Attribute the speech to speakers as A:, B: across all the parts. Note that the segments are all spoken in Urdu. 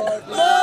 A: Lord. Lord.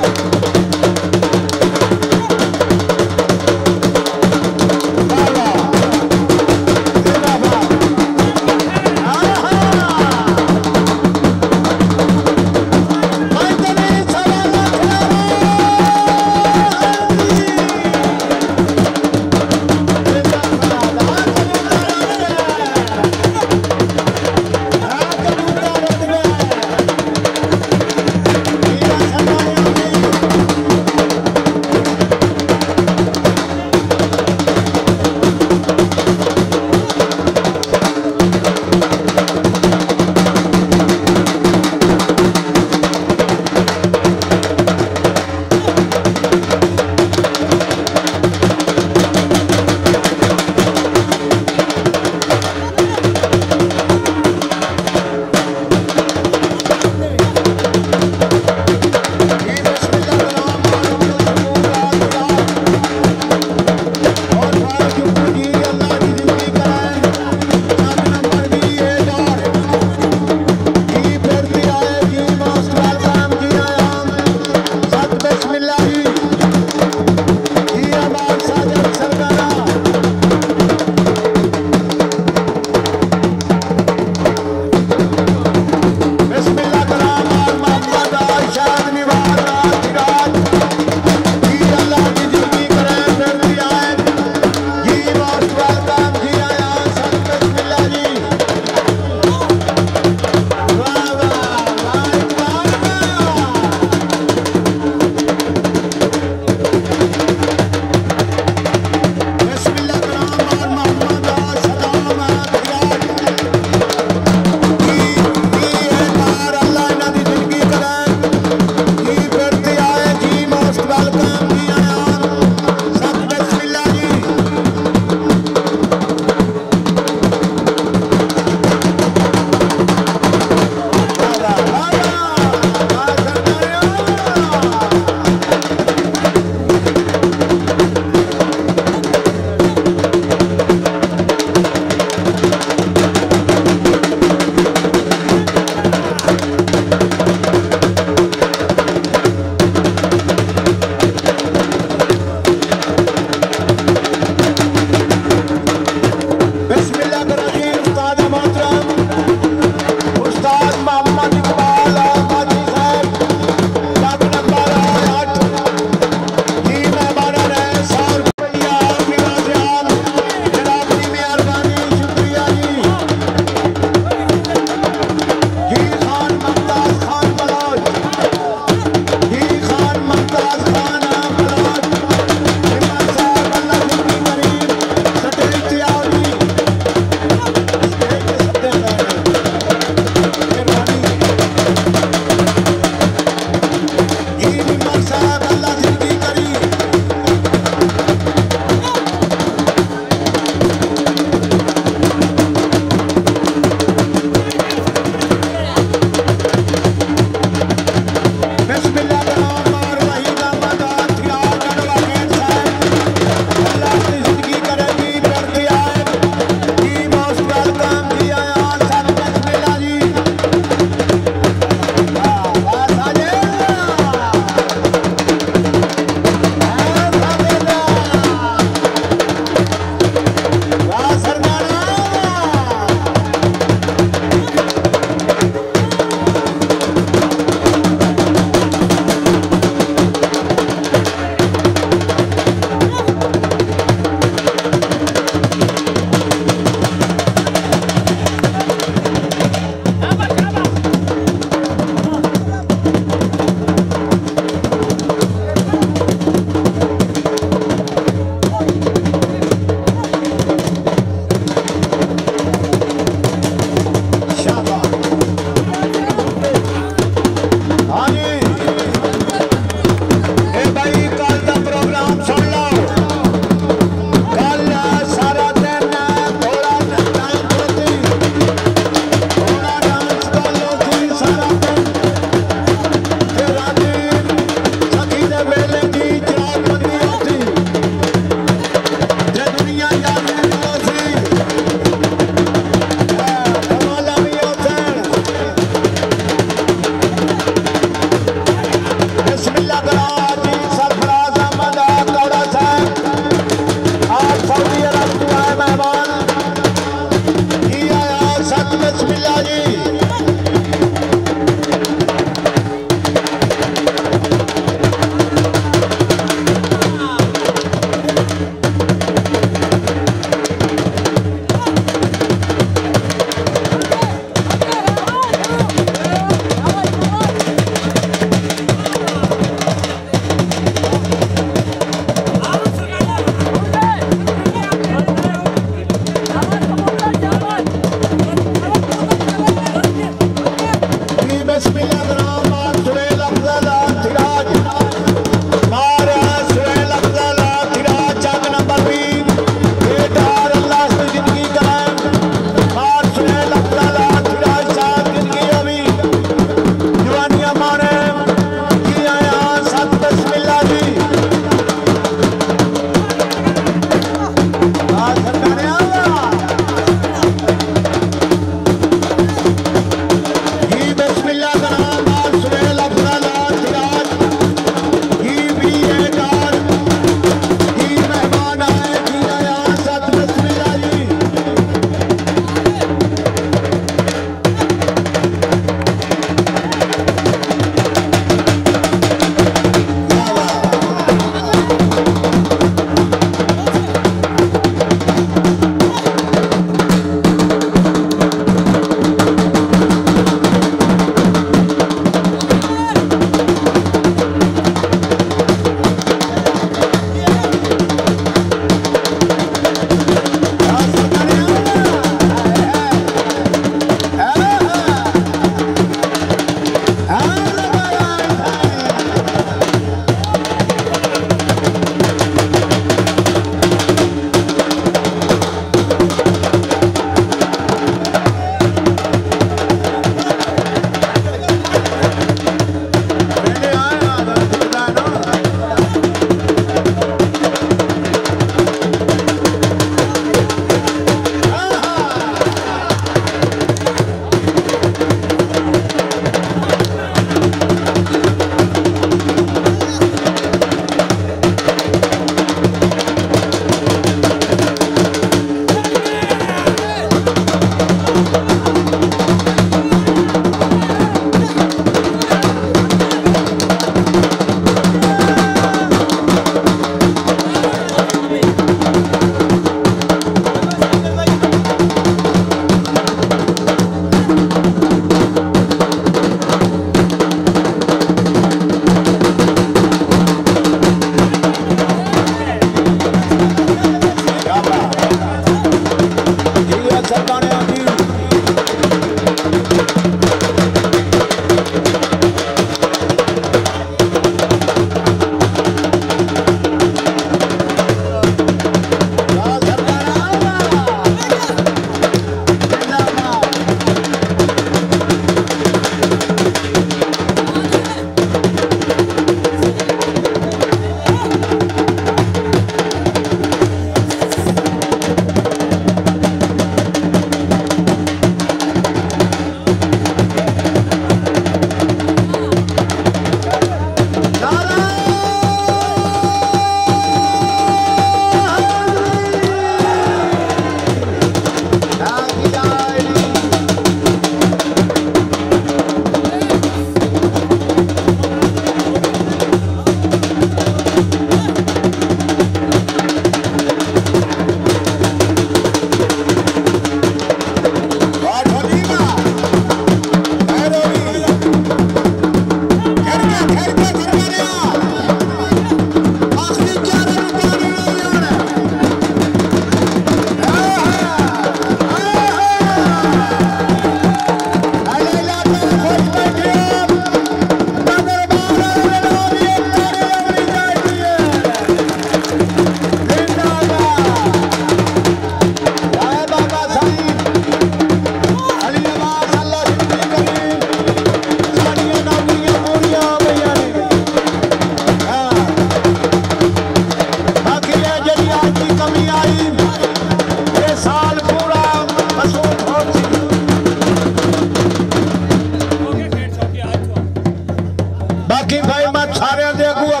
A: قائمت سارے دے اگوں